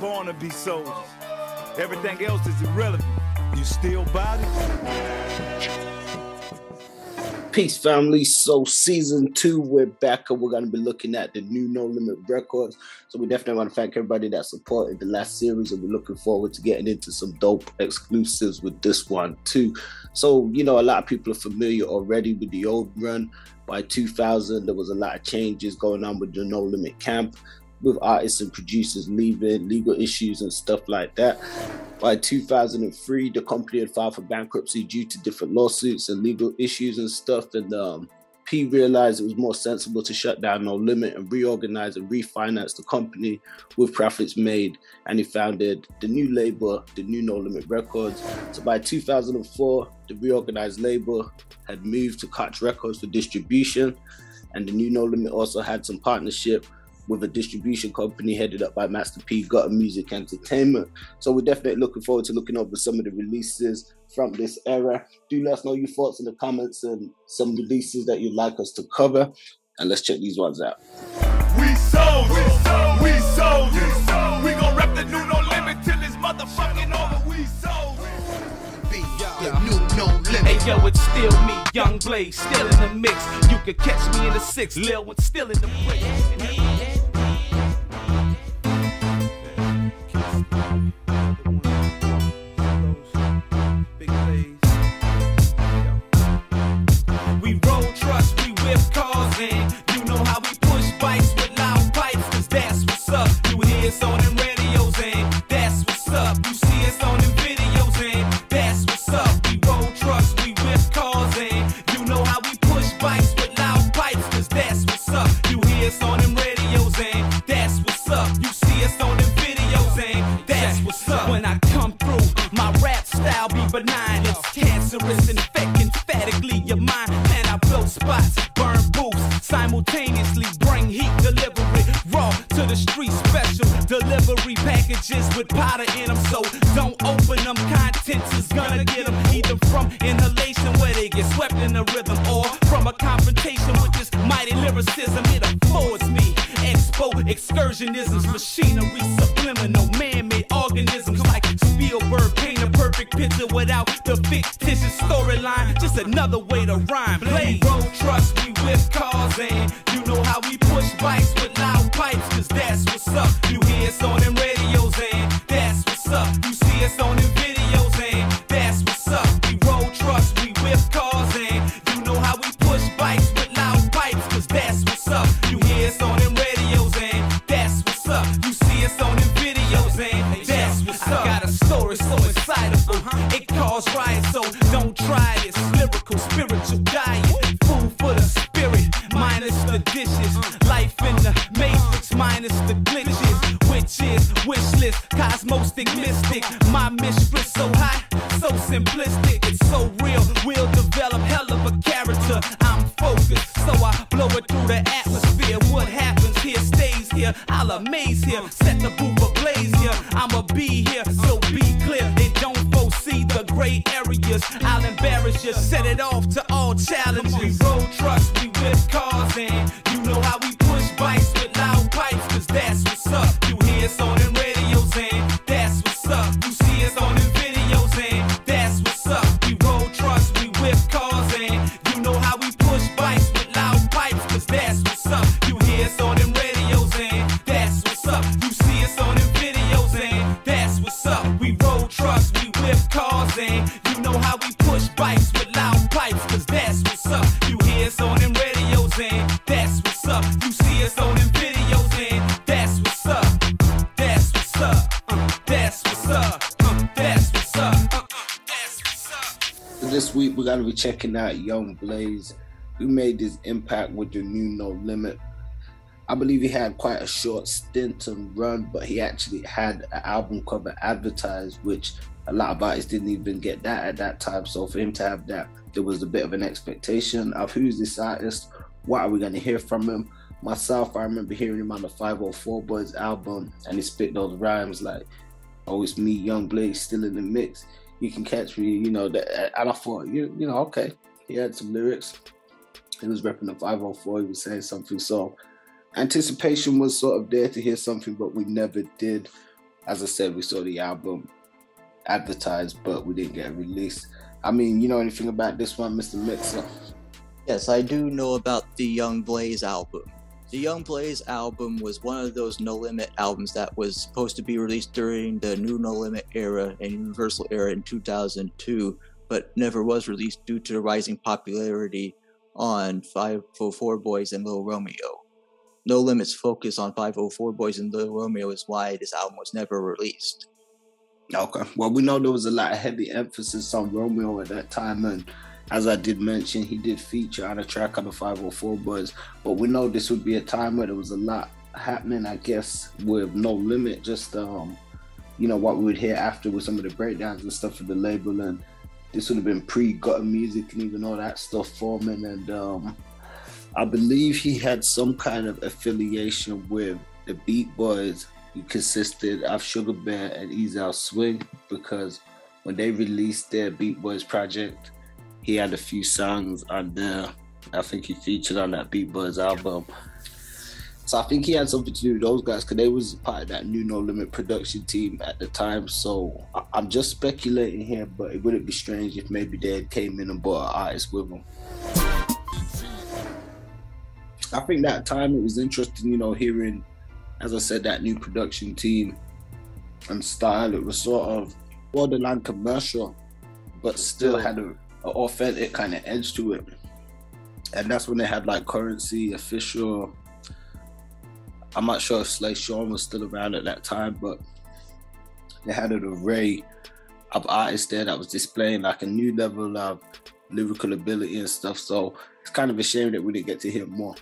born to be soldiers. Everything else is irrelevant. You still body? Peace, family. So, season two, we're back and we're going to be looking at the new No Limit records. So, we definitely want to thank everybody that supported the last series, and we're looking forward to getting into some dope exclusives with this one, too. So, you know, a lot of people are familiar already with the old run. By 2000, there was a lot of changes going on with the No Limit camp with artists and producers leaving, legal issues and stuff like that. By 2003, the company had filed for bankruptcy due to different lawsuits and legal issues and stuff. And um, P realized it was more sensible to shut down No Limit and reorganize and refinance the company with profits made. And he founded the new label, the new No Limit Records. So by 2004, the reorganized label had moved to Koch Records for distribution. And the new No Limit also had some partnership with a distribution company headed up by Master P, Guttar Music Entertainment. So we're definitely looking forward to looking over some of the releases from this era. Do let us know your thoughts in the comments and some releases that you'd like us to cover. And let's check these ones out. We sold, we sold, we sold, we sold. We gon' rep the new no limit till it's motherfucking over. We sold. Hey yo, it's still me, Young Blayze, still in the mix. You could catch me in the six, Lil, what's still in the bricks. Us on them radios and that's what's up. You see us on them videos and that's what's up. We roll trucks, we whip cars in. You know how we push bikes with loud pipes, cause that's what's up. You hear us on them radios and that's what's up. You see us on them videos and that's what's up. When I come through, my rap style be benign. It's cancerous, infecting emphatically your mind. Man, I blow spots, burn booths, simultaneously bring heat delivery raw to the street special delivery packages with powder in them. So don't open them. Contents is gonna get them either from inhalation where they get swept in the rhythm or from a confrontation with this mighty lyricism. It affords me expo excursionisms, machinery, subliminal, man-made organisms like Spielberg paint a perfect picture without the fictitious storyline. Just another way to rhyme. Play road trucks, we whip cars, and On them videos, and that's what's up. I got a story so excitable, uh-huh. it caused riots, so don't try this lyrical, spiritual diet. Food for the spirit, minus the dishes. Uh-huh. Life in the matrix, minus the glitches. Uh-huh. Which is wishless, cosmostic mystic. My mistress so high, so simplistic. It's so real, we'll develop hell here. I'll amaze here, set the booth ablaze here. I'ma be here, so be clear. And don't foresee the gray areas. I'll embarrass you, set it off to all challenges. We roll trucks, we whip cars, and and you know how we push bikes with loud pipes, cause that's what's up. You hear us on them radios, and that's what's up. You see us on them videos, and that's what's up. That's what's up. Uh, that's what's up. Uh. Uh, uh. This week, we're to be checking out Young Blayze, who made his impact with the new No Limit. I believe he had quite a short stint and run, but he actually had an album cover advertised, which a lot of artists didn't even get that at that time. So for him to have that, there was a bit of an expectation of who's this artist, what are we going to hear from him. Myself, I remember hearing him on the 504 Boyz album, and he spit those rhymes like, "Oh, it's me, Young Blayze, still in the mix. You can catch me," you know. That, and I thought, you, you know, okay, he had some lyrics. He was repping the 504. He was saying something. So anticipation was sort of there to hear something, but we never did. as I said, we saw the album advertised, but we didn't get released. I mean, you know anything about this one, Mr. Mixer? Yes, I do know about the Young Blayze album. The Young Blayze album was one of those No Limit albums that was supposed to be released during the new No Limit era and Universal era in 2002, but never was released due to the rising popularity on 504 Boyz and Little Romeo. No Limit's focus on 504 Boyz and Little Romeo is why this album was never released. Okay. Well, we know there was a lot of heavy emphasis on Romeo at that time, and as I did mention, he did feature on a track on the 504 Boyz. But we know this would be a time where there was a lot happening, I guess, with no limit. Just um, you know, what we would hear after with some of the breakdowns and stuff for the label, and this would have been pre-gutter music and even all that stuff forming. And um, I believe he had some kind of affiliation with the Beat Boyz consisted of Sugar Bear and Ezel Swing because when they released their Beat Boyz project, he had a few songs on there. I think he featured on that Beat Boyz album. So I think he had something to do with those guys because they was part of that new No Limit production team at the time. So I'm just speculating here, but it wouldn't be strange if maybe they had came in and bought an artist with them. I think that time it was interesting, you know, hearing, as I said, that new production team and style. It was sort of borderline commercial, but still had a, a authentic kind of edge to it. And that's when they had like Curren$y, official. I'm not sure if Slay Sean was still around at that time, but they had an array of artists there that was displaying like a new level of lyrical ability and stuff. So it's kind of a shame that we didn't get to hear more.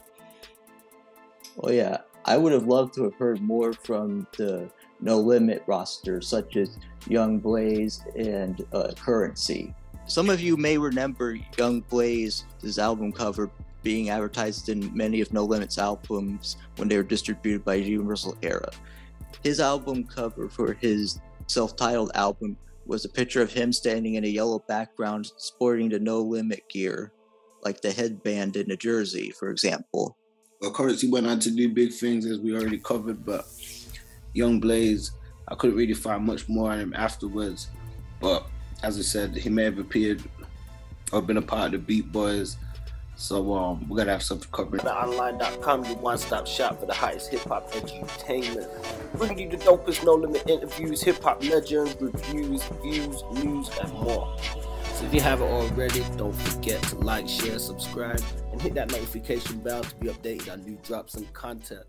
Oh yeah, I would have loved to have heard more from the No Limit roster, such as Young Blayze and uh, Curren$y. Some of you may remember Young Blayze's album cover, being advertised in many of No Limit's albums when they were distributed by Universal Era. His album cover for his self titled album was a picture of him standing in a yellow background sporting the No Limit gear, like the headband in a jersey, for example. Well, Curren$y went on to do big things as we already covered, but Young Blayze, I couldn't really find much more on him afterwards. But as I said, he may have appeared or been a part of the Beat Boyz. So um, we're gonna have something covered. BoutDatOnline.com, your one-stop shop for the highest hip-hop entertainment. Bringing you the dopest no-limit interviews, hip-hop legends, reviews, views, news, and more. So if you haven't already, don't forget to like, share, subscribe, hit that notification bell to be updated on new drops and content.